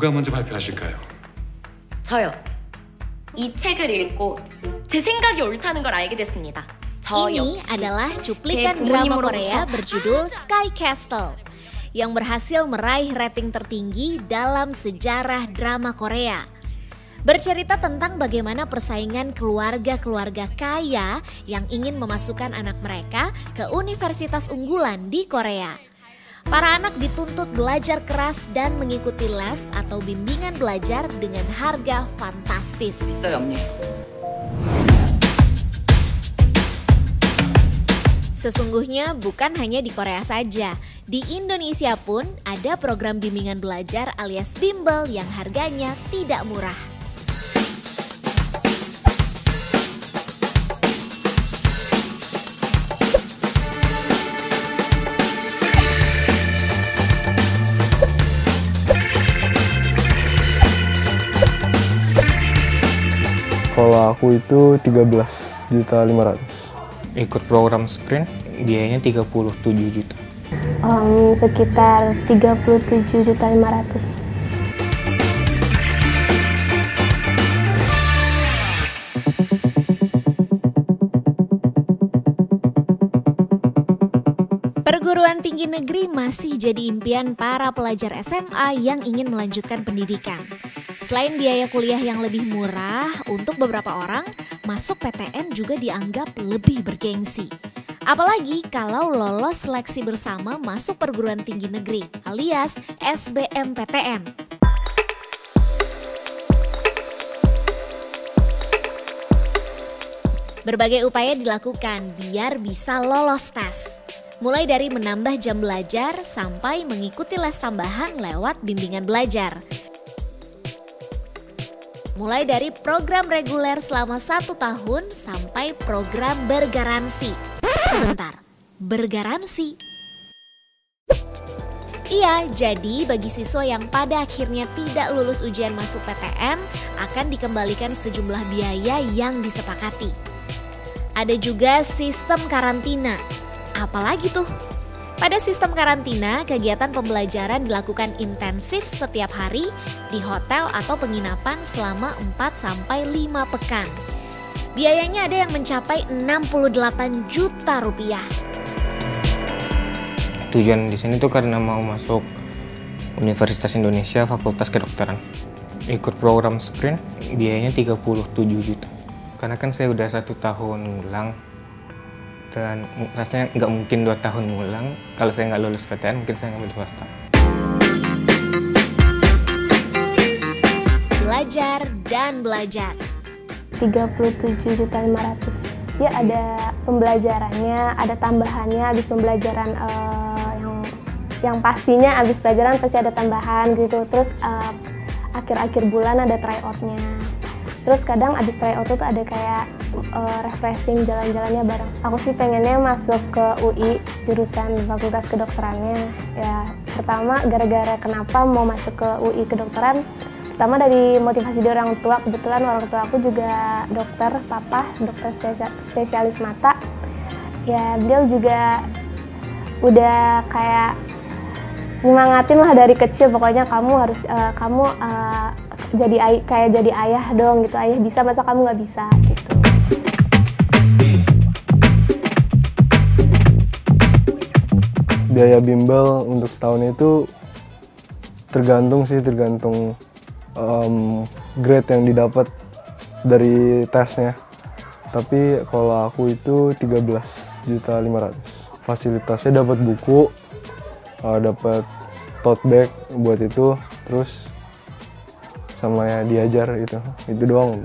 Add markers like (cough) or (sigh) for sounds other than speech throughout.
누가 먼저 발표하실까요? 저요. 이 책을 읽고 제 생각이 옳다는 걸 알게 됐습니다. 저 Ini 역시 adalah cuplikan 제 drama 부모님으로부터 Korea berjudul Sky (laughs) Castle yang berhasil meraih rating tertinggi dalam sejarah drama Korea. Bercerita tentang bagaimana persaingan keluarga-keluarga kaya yang ingin memasukkan anak mereka ke universitas unggulan di Korea. Para anak dituntut belajar keras dan mengikuti les atau bimbingan belajar dengan harga fantastis. Sesungguhnya bukan hanya di Korea saja. Di Indonesia pun ada program bimbingan belajar alias bimbel yang harganya tidak murah. Kalau aku itu 13 juta 500. ikut program sprint biayanya 37 juta Em, sekitar 37 juta 500. Perguruan tinggi negeri masih jadi impian para pelajar SMA yang ingin melanjutkan pendidikan. Selain biaya kuliah yang lebih murah, untuk beberapa orang, masuk PTN juga dianggap lebih bergengsi. Apalagi kalau lolos seleksi bersama masuk perguruan tinggi negeri alias SBMPTN. Berbagai upaya dilakukan biar bisa lolos tes. Mulai dari menambah jam belajar sampai mengikuti les tambahan lewat bimbingan belajar. Mulai dari program reguler selama satu tahun sampai program bergaransi. Sebentar, bergaransi? Iya, jadi bagi siswa yang pada akhirnya tidak lulus ujian masuk PTN akan dikembalikan sejumlah biaya yang disepakati. Ada juga sistem karantina. Apalagi tuh? Pada sistem karantina, kegiatan pembelajaran dilakukan intensif setiap hari di hotel atau penginapan selama 4 sampai 5 pekan. Biayanya ada yang mencapai 68 juta rupiah. tujuan di sini tuh karena mau masuk Universitas Indonesia Fakultas Kedokteran ikut program sprint biayanya 37 juta karena kan saya udah satu tahun ngulang dan rasanya nggak mungkin dua tahun ngulang kalau saya nggak lulus PTN mungkin saya ngambil swasta Belajar dan belajar. 37 juta 500. Ya ada pembelajarannya, ada tambahannya habis pembelajaran eh, yang yang pastinya habis pelajaran pasti ada tambahan gitu. Terus eh, akhir-akhir bulan ada tryoutnya. Terus kadang habis tryout itu ada kayak eh, refreshing jalan-jalannya bareng. Aku sih pengennya masuk ke UI jurusan Fakultas Kedokterannya. Ya pertama gara-gara kenapa mau masuk ke UI Kedokteran pertama dari motivasi dari orang tua kebetulan orang tua aku juga dokter papa dokter spesia- spesialis mata ya beliau juga udah kayak nyemangatin lah dari kecil pokoknya kamu harus eh, kamu eh, jadi ay- kayak jadi ayah dong gitu ayah bisa masa kamu nggak bisa gitu Biaya bimbel untuk setahun itu tergantung sih tergantung em, grade yang didapat dari tesnya. Tapi kalau aku itu 13 juta 500. Fasilitasnya dapat buku, eh, dapat tote bag buat itu, terus sama ya diajar gitu. Itu doang.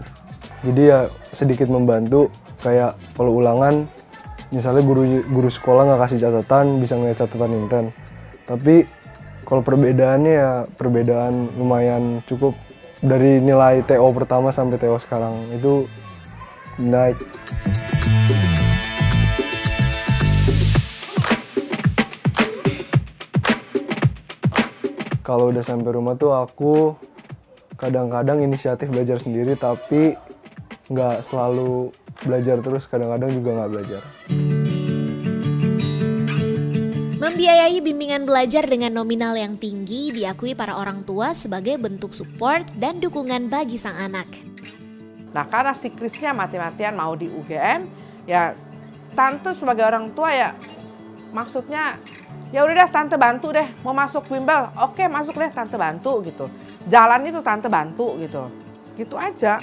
Jadi ya sedikit membantu kayak kalau ulangan misalnya guru guru sekolah nggak kasih catatan bisa ngeliat catatan inten tapi kalau perbedaannya ya perbedaan lumayan cukup dari nilai TO pertama sampai TO sekarang itu naik kalau udah sampai rumah tuh aku kadang-kadang inisiatif belajar sendiri tapi nggak selalu belajar terus kadang-kadang juga nggak belajar Membiayai bimbingan belajar dengan nominal yang tinggi diakui para orang tua sebagai bentuk support dan dukungan bagi sang anak. Nah karena si Krisnya mati-matian mau di UGM, ya tante sebagai orang tua ya maksudnya ya udah deh tante bantu deh mau masuk bimbel, oke masuk deh tante bantu gitu. Jalan itu tante bantu gitu, gitu aja.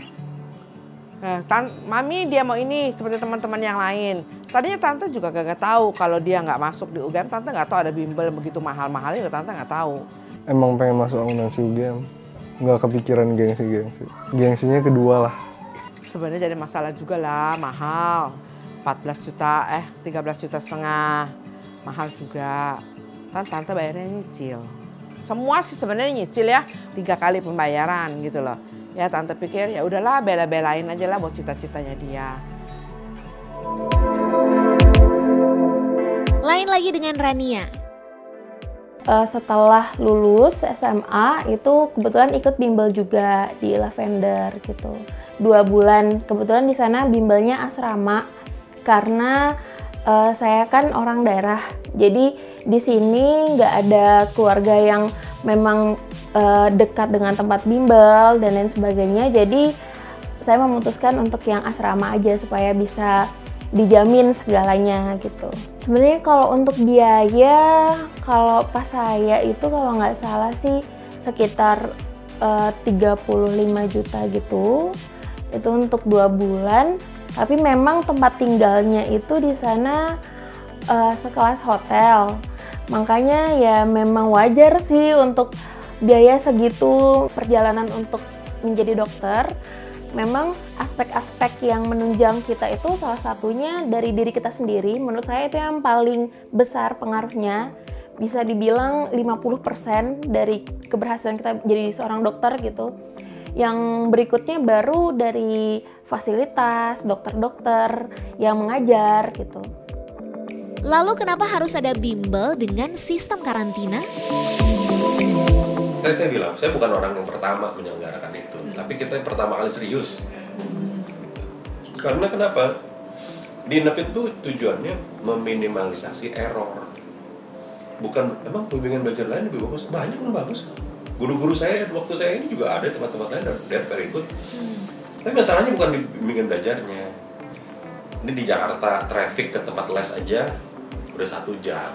Nah, tan mami dia mau ini seperti teman-teman yang lain. Tadinya tante juga gak, tahu kalau dia nggak masuk di UGM, tante nggak tahu ada bimbel begitu mahal-mahal itu tante nggak tahu. Emang pengen masuk akuntansi UGM, nggak kepikiran gengsi-gengsi. Gengsinya kedua lah. Sebenarnya jadi masalah juga lah, mahal. 14 juta, eh 13 juta setengah. Mahal juga. Kan tante bayarnya nyicil. Semua sih sebenarnya nyicil ya, tiga kali pembayaran gitu loh ya tante pikir ya udahlah bela-belain aja lah buat cita-citanya dia. Lain lagi dengan Rania. Uh, setelah lulus SMA itu kebetulan ikut bimbel juga di Lavender gitu. Dua bulan kebetulan di sana bimbelnya asrama karena uh, saya kan orang daerah. Jadi di sini nggak ada keluarga yang memang uh, dekat dengan tempat bimbel dan lain sebagainya. Jadi saya memutuskan untuk yang asrama aja supaya bisa dijamin segalanya gitu. Sebenarnya kalau untuk biaya, kalau pas saya itu kalau nggak salah sih sekitar eh, uh, 35 juta gitu. Itu untuk dua bulan. Tapi memang tempat tinggalnya itu di sana uh, sekelas hotel. Makanya ya memang wajar sih untuk biaya segitu perjalanan untuk menjadi dokter. Memang aspek-aspek yang menunjang kita itu salah satunya dari diri kita sendiri. Menurut saya itu yang paling besar pengaruhnya. Bisa dibilang 50% dari keberhasilan kita jadi seorang dokter gitu yang berikutnya baru dari fasilitas dokter-dokter yang mengajar gitu Lalu kenapa harus ada bimbel dengan sistem karantina? tadi saya bilang saya bukan orang yang pertama menyelenggarakan itu hmm. tapi kita yang pertama kali serius hmm. karena kenapa dinepin tuh tujuannya meminimalisasi error bukan emang bimbingan belajar lain lebih bagus banyak yang bagus guru-guru saya waktu saya ini juga ada tempat-tempat lain dan very good hmm. tapi masalahnya bukan di bimbingan belajarnya. Ini di Jakarta traffic ke tempat les aja udah satu jam.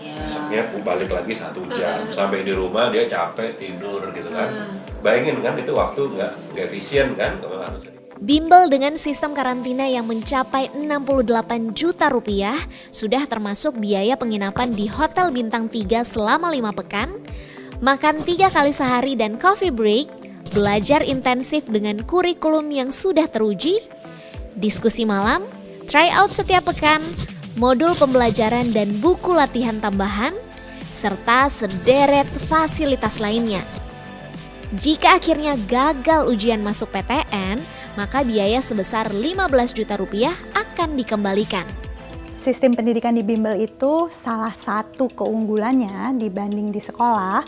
Yeah. besoknya balik lagi satu jam. Sampai di rumah dia capek tidur gitu kan. Uh. bayangin kan itu waktu nggak nggak efisien kan? Kalau harus Bimbel dengan sistem karantina yang mencapai 68 juta rupiah sudah termasuk biaya penginapan di hotel bintang 3 selama lima pekan, makan tiga kali sehari dan coffee break, belajar intensif dengan kurikulum yang sudah teruji, diskusi malam, try out setiap pekan, modul pembelajaran dan buku latihan tambahan, serta sederet fasilitas lainnya. Jika akhirnya gagal ujian masuk PTN, maka biaya sebesar 15 juta rupiah akan dikembalikan. Sistem pendidikan di bimbel itu salah satu keunggulannya dibanding di sekolah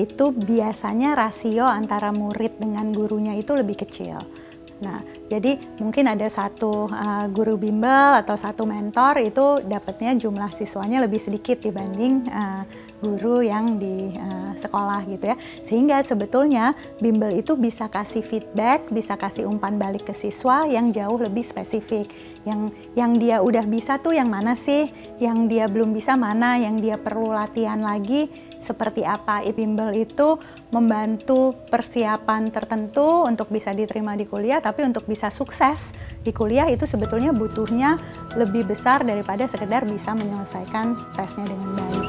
itu biasanya rasio antara murid dengan gurunya itu lebih kecil. Nah, jadi mungkin ada satu uh, guru bimbel atau satu mentor itu dapatnya jumlah siswanya lebih sedikit dibanding uh, guru yang di uh, sekolah gitu ya. Sehingga sebetulnya bimbel itu bisa kasih feedback, bisa kasih umpan balik ke siswa yang jauh lebih spesifik. Yang yang dia udah bisa tuh yang mana sih? Yang dia belum bisa mana? Yang dia perlu latihan lagi seperti apa bimbel itu membantu persiapan tertentu untuk bisa diterima di kuliah tapi untuk bisa sukses di kuliah itu sebetulnya butuhnya lebih besar daripada sekedar bisa menyelesaikan tesnya dengan baik.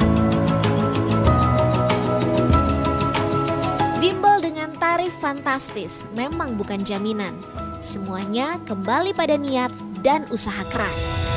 Bimbel dengan tarif fantastis memang bukan jaminan. Semuanya kembali pada niat dan usaha keras.